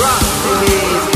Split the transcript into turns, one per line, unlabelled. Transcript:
rock, baby.